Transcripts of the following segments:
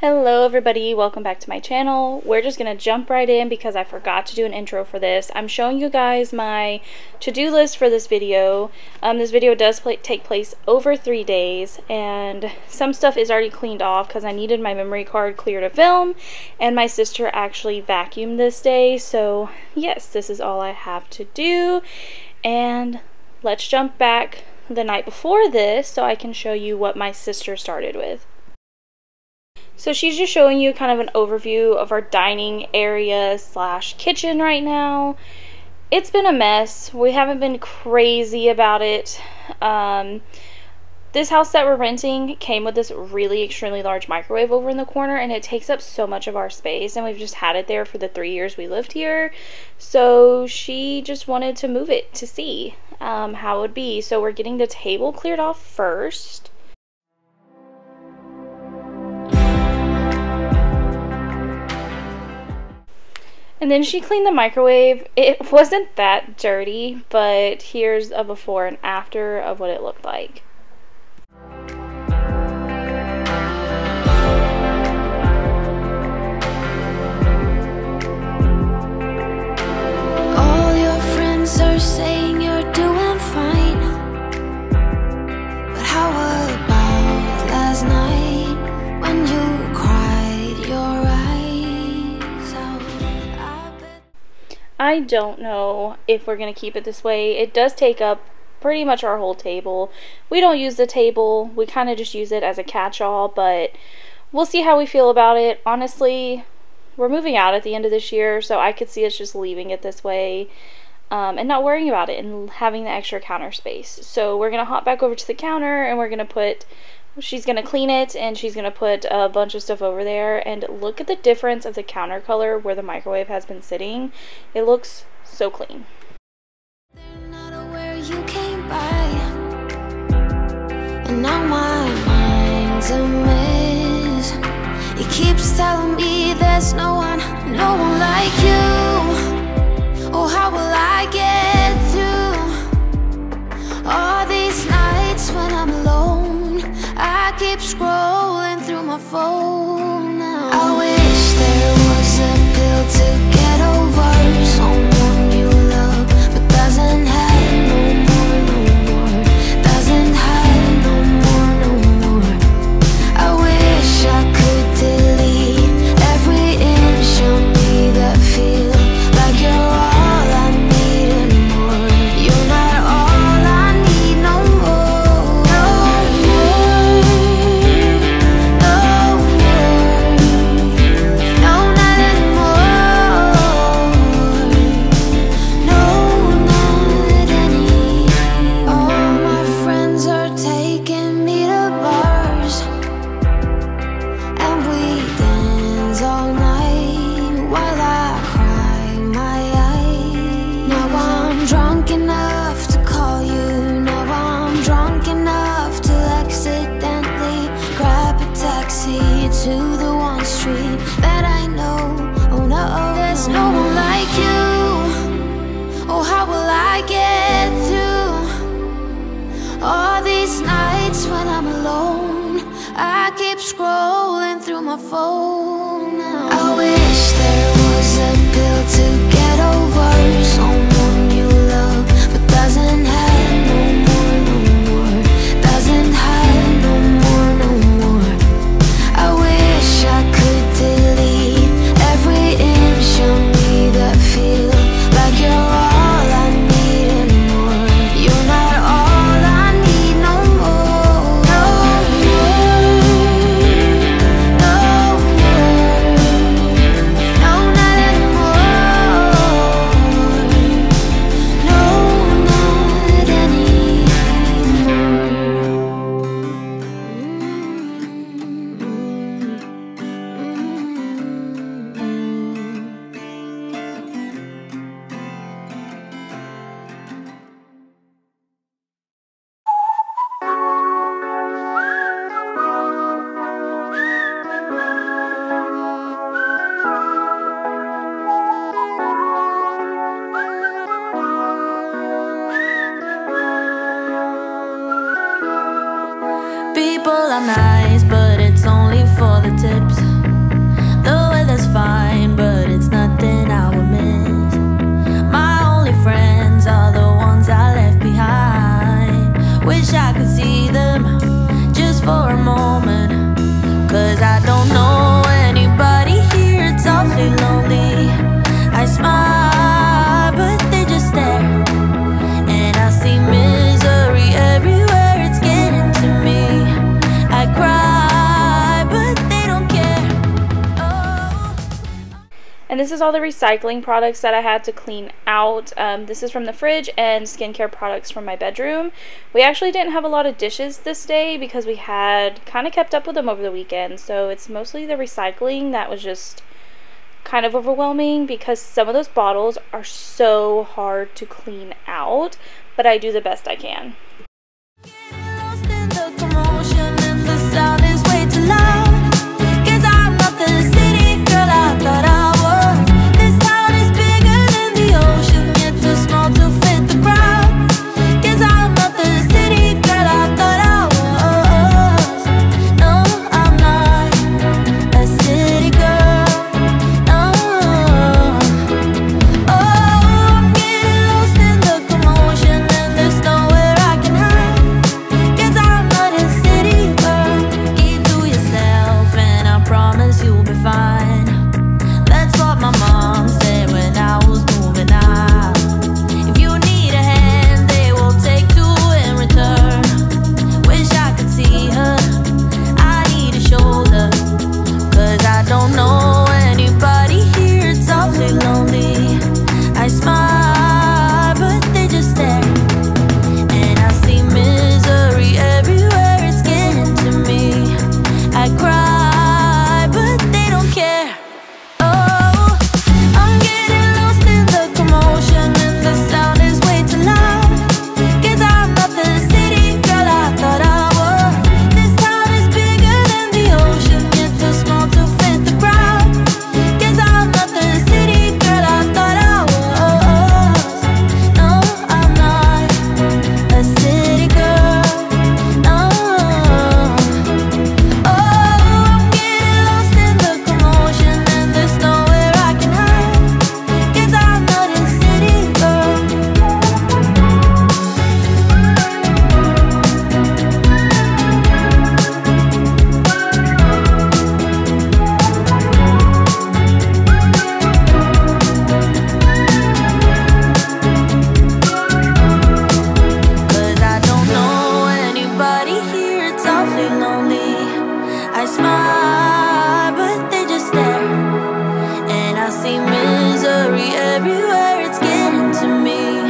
Hello everybody, welcome back to my channel. We're just to jump right in because I forgot to do an intro for this. I'm showing you guys my to-do list for this video. Um, this video does play, take place over three days and some stuff is already cleaned off because I needed my memory card clear to film and my sister actually vacuumed this day. So yes, this is all I have to do and let's jump back the night before this so I can show you what my sister started with. So she's just showing you kind of an overview of our dining area slash kitchen right now. It's been a mess. We haven't been crazy about it. Um, this house that we're renting came with this really extremely large microwave over in the corner and it takes up so much of our space and we've just had it there for the three years we lived here. So she just wanted to move it to see um, how it would be. So we're getting the table cleared off first. And then she cleaned the microwave. It wasn't that dirty, but here's a before and after of what it looked like. I don't know if we're going to keep it this way. It does take up pretty much our whole table. We don't use the table. We kind of just use it as a catch-all, but we'll see how we feel about it. Honestly, we're moving out at the end of this year, so I could see us just leaving it this way. Um, and not worrying about it and having the extra counter space. So we're going to hop back over to the counter and we're going to put, she's going to clean it and she's going to put a bunch of stuff over there. And look at the difference of the counter color where the microwave has been sitting. It looks so clean. It keeps telling me there's no one that I know. Oh no, there's no one like you. Oh, how will I get through? All these nights when I'm alone, I keep scrolling through my phone I see them just for a. Cause I don't know anybody here, it's awfully lonely. I smile. This is all the recycling products that I had to clean out. Um, this is from the fridge and skincare products from my bedroom. We actually didn't have a lot of dishes this day because we had kind of kept up with them over the weekend. So it's mostly the recycling that was just kind of overwhelming because some of those bottles are so hard to clean out. But I do the best I can. see misery everywhere, it's getting to me.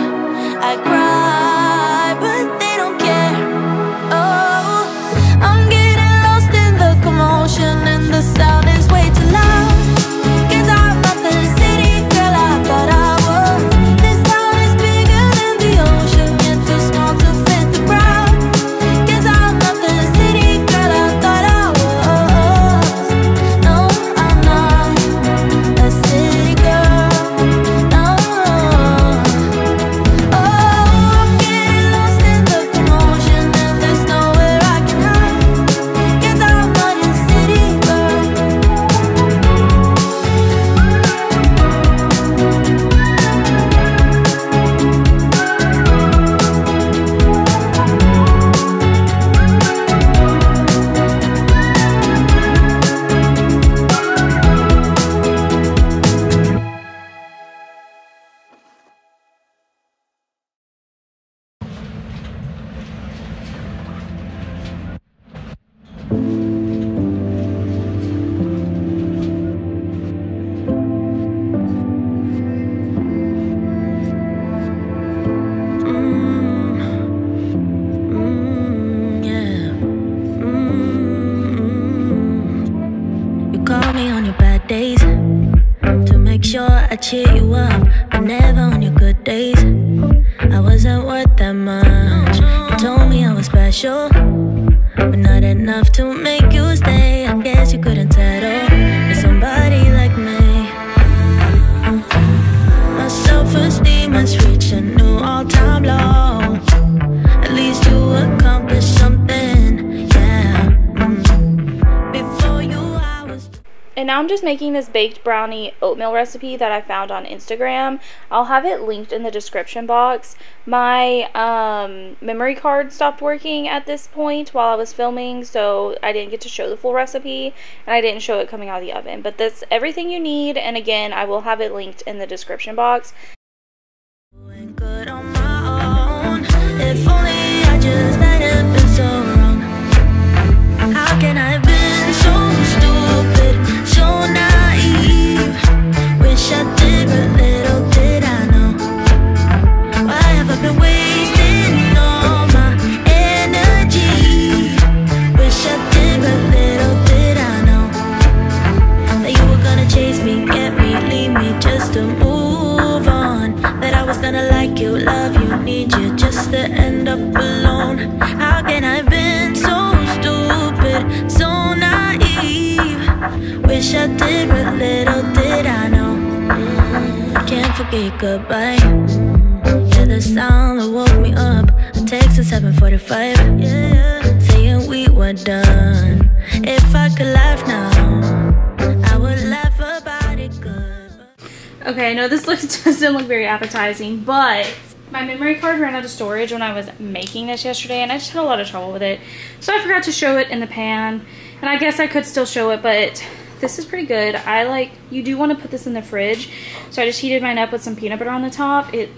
I cry. Cheer I'm just making this baked brownie oatmeal recipe that I found on Instagram. I'll have it linked in the description box. My um, memory card stopped working at this point while I was filming, so I didn't get to show the full recipe, and I didn't show it coming out of the oven. But that's everything you need, and again, I will have it linked in the description box. I've been so stupid, so naive. Wish I did, but little did I know. I can't forget goodbye. To the sound that woke me up. A text at 7.45 yeah, Saying we were done. If I could laugh now I would laugh about it good Okay, I know this looks, doesn't look very appetizing, but my memory card ran out of storage when I was making this yesterday, and I just had a lot of trouble with it. So I forgot to show it in the pan, and I guess I could still show it, but this is pretty good. I like, you do want to put this in the fridge, so I just heated mine up with some peanut butter on the top. It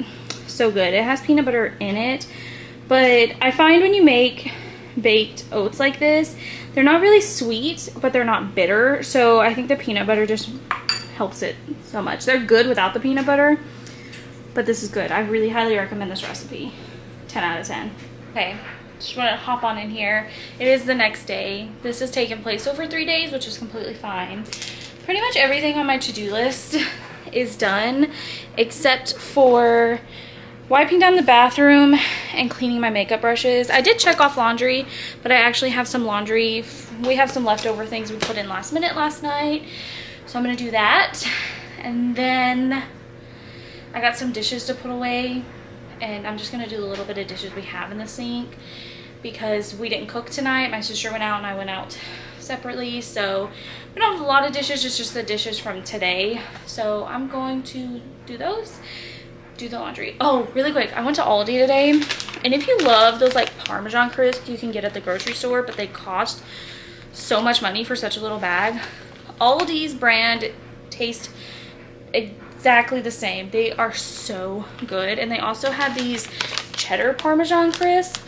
so good. It has peanut butter in it, but I find when you make baked oats like this, they're not really sweet, but they're not bitter, so I think the peanut butter just helps it so much. They're good without the peanut butter, but this is good. I really highly recommend this recipe. 10 out of 10. Okay, just want to hop on in here. It is the next day. This has taken place over three days, which is completely fine. Pretty much everything on my to-do list is done, except for wiping down the bathroom and cleaning my makeup brushes. I did check off laundry, but I actually have some laundry. We have some leftover things we put in last minute last night. So I'm gonna do that. And then I got some dishes to put away and I'm just gonna do the little bit of dishes we have in the sink because we didn't cook tonight. My sister went out and I went out separately. So we don't have a lot of dishes, it's just the dishes from today. So I'm going to do those, do the laundry. Oh, really quick, I went to Aldi today and if you love those like Parmesan crisps you can get at the grocery store, but they cost so much money for such a little bag. Aldi's brand taste exactly the same. They are so good. And they also had these cheddar Parmesan crisp.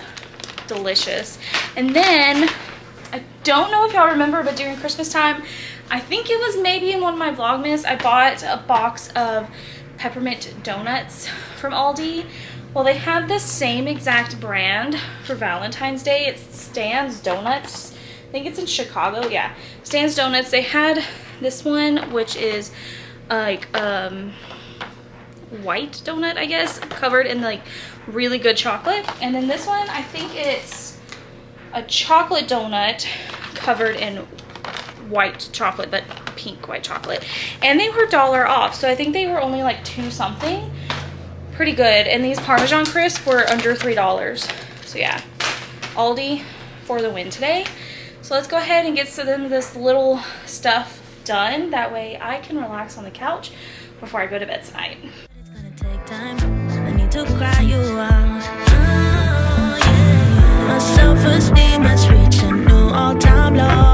Delicious. And then, I don't know if y'all remember, but during Christmas time, I think it was maybe in one of my Vlogmas, I bought a box of peppermint donuts from Aldi. Well, they had the same exact brand for Valentine's Day. It's Stan's Donuts. I think it's in Chicago. Yeah, Stan's Donuts. They had this one, which is like um, white donut, I guess, covered in like really good chocolate. And then this one, I think it's a chocolate donut covered in white chocolate, but pink white chocolate. And they were dollar off, so I think they were only like two something. Pretty good. And these Parmesan crisps were under $3. So yeah, Aldi for the win today. So let's go ahead and get some of this little stuff done. That way I can relax on the couch before I go to bed tonight. My self-esteem has reached a new all-time low.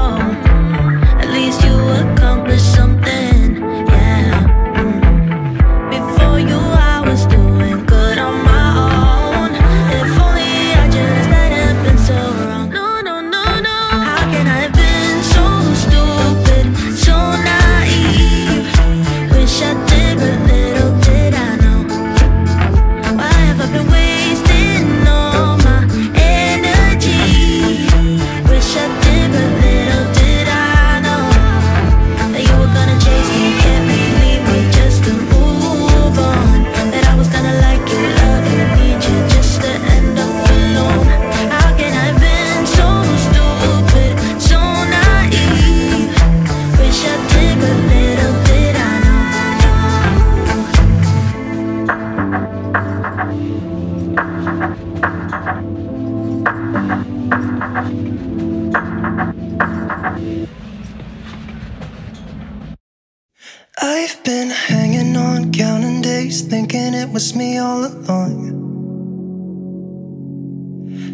Thinking it was me all along.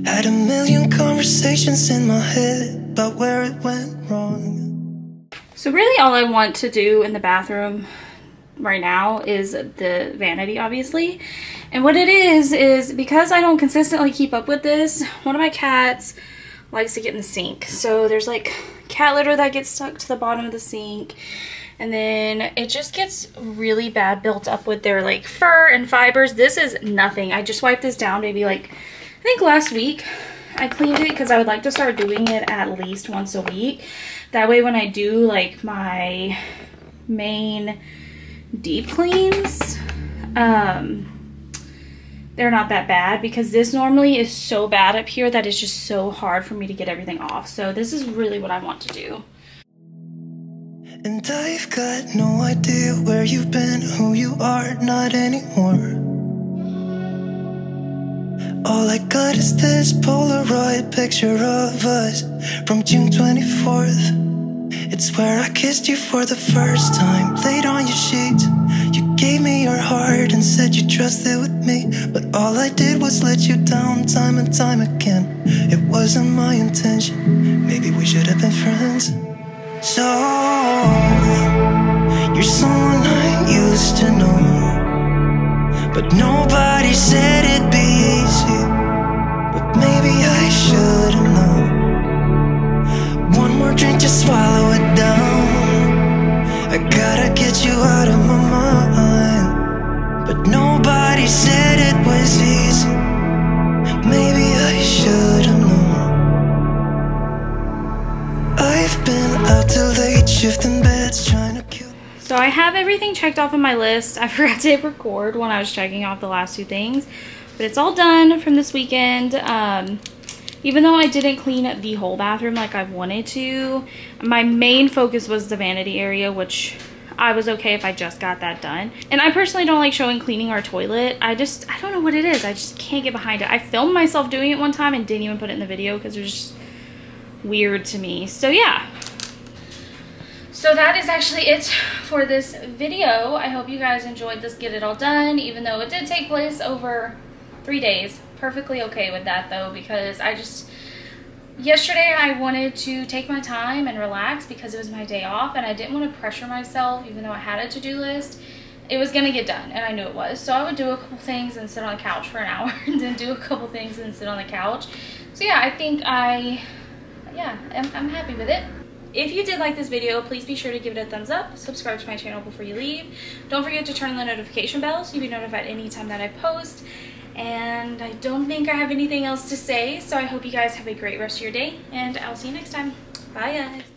Had a million conversations in my head about where it went wrong. So really all I want to do in the bathroom right now is the vanity obviously. And what it is is because I don't consistently keep up with this, one of my cats likes to get in the sink. So there's like cat litter that gets stuck to the bottom of the sink. And then it just gets really bad built up with their like fur and fibers. This is nothing. I just wiped this down maybe like, I think last week. I cleaned it because I would like to start doing it at least once a week. That way when I do like my main deep cleans, um, they're not that bad because this normally is so bad up here that it's just so hard for me to get everything off. So this is really what I want to do. And I've got no idea where you've been, who you are, not anymore. All I got is this Polaroid picture of us from June 24th. It's where I kissed you for the first time, laid on your sheets. You gave me your heart and said you trusted with me. But all I did was let you down time and time again. It wasn't my intention, maybe we should have been friends. So, you're someone I used to know. But nobody said it'd be easy. But maybe I should have known. One more drink to swallow everything checked off on my list. I forgot to hit record when I was checking off the last two things. But it's all done from this weekend. Um, even though I didn't clean the whole bathroom like I wanted to, my main focus was the vanity area, which I was okay if I just got that done. And I personally don't like showing cleaning our toilet. I just, I don't know what it is. I just can't get behind it. I filmed myself doing it one time and didn't even put it in the video because it was just weird to me. So yeah. So that is actually it for this video. I hope you guys enjoyed this Get It All Done, even though it did take place over three days. Perfectly okay with that though, because I just, yesterday I wanted to take my time and relax because it was my day off and I didn't want to pressure myself even though I had a to-do list. It was gonna get done and I knew it was. So I would do a couple things and sit on the couch for an hour and then do a couple things and sit on the couch. So yeah, I think I, yeah, I'm, I'm happy with it. If you did like this video, please be sure to give it a thumbs up, subscribe to my channel before you leave. Don't forget to turn on the notification bell so you'll be notified anytime that I post. And I don't think I have anything else to say, so I hope you guys have a great rest of your day, and I'll see you next time. Bye, guys.